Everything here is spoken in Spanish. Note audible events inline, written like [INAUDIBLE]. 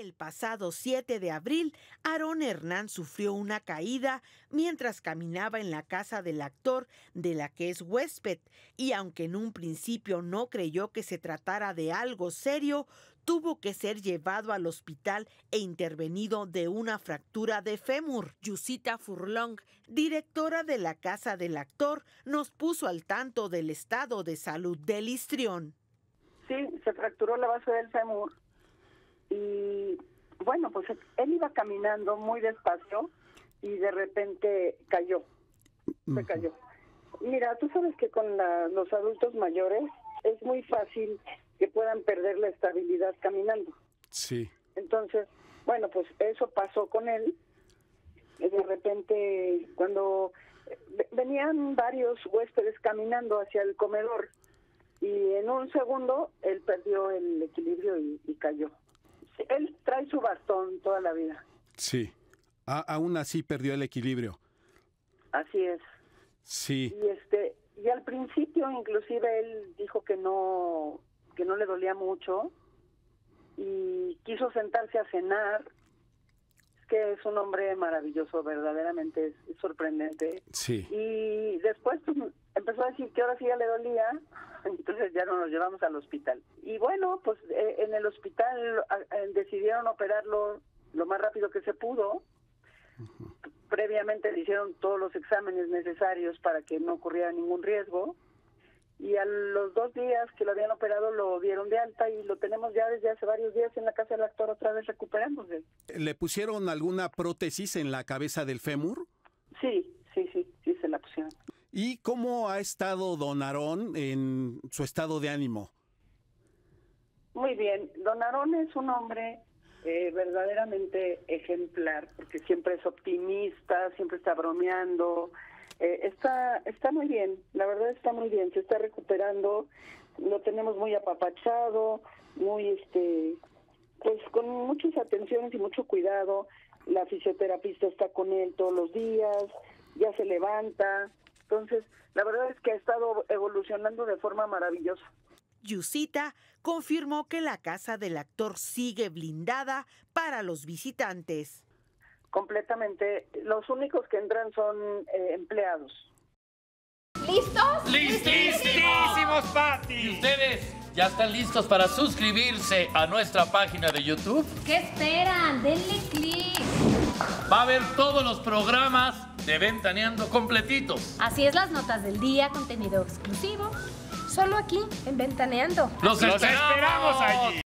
El pasado 7 de abril, Aarón Hernán sufrió una caída mientras caminaba en la casa del actor de la que es huésped y aunque en un principio no creyó que se tratara de algo serio, tuvo que ser llevado al hospital e intervenido de una fractura de fémur. Yusita Furlong, directora de la casa del actor, nos puso al tanto del estado de salud del histrión. Sí, se fracturó la base del fémur bueno, pues él iba caminando muy despacio y de repente cayó, se cayó. Mira, tú sabes que con los adultos mayores es muy fácil que puedan perder la estabilidad caminando. Sí. Entonces, bueno, pues eso pasó con él. De repente, cuando venían varios huéspedes caminando hacia el comedor y en un segundo él perdió el equilibrio y, cayó. Él trae su bastón toda la vida. Sí. aún así perdió el equilibrio. Así es. Sí. Y este y al principio inclusive él dijo que no que no le dolía mucho y quiso sentarse a cenar. Es que es un hombre maravilloso, verdaderamente es, sorprendente. Sí. Y después pues, empezó a decir que ahora sí ya le dolía, [LAUGHS] entonces ya no nos llevamos al hospital. Y bueno, pues eh, en el hospital decidieron operarlo lo más rápido que se pudo. Previamente le hicieron todos los exámenes necesarios para que no ocurriera ningún riesgo y a los dos días que lo habían operado lo dieron de alta y lo tenemos ya desde hace varios días en la casa del actor otra vez recuperándose. ¿Le pusieron alguna prótesis en la cabeza del fémur? Sí, sí, sí, sí se la pusieron. ¿Y cómo ha estado Don Aarón en su estado de ánimo? Muy bien, Don Aarón es un hombre eh, verdaderamente ejemplar, porque siempre es optimista, siempre está bromeando, eh, está, está muy bien, la verdad está muy bien, se está recuperando, lo tenemos muy apapachado, muy este, pues con muchas atenciones y mucho cuidado. La fisioterapista está con él todos los días, ya se levanta. Entonces, la verdad es que ha estado evolucionando de forma maravillosa. Yusita confirmó que la casa del actor sigue blindada para los visitantes completamente. Los únicos que entran son eh, empleados. ¿Listos? ¡Listísimos, Pati! ¿Y ustedes ya están listos para suscribirse a nuestra página de YouTube? ¿Qué esperan? Denle click. Va a haber todos los programas de Ventaneando completitos. Así es las notas del día, contenido exclusivo, solo aquí en Ventaneando. ¡Los, esperamos allí!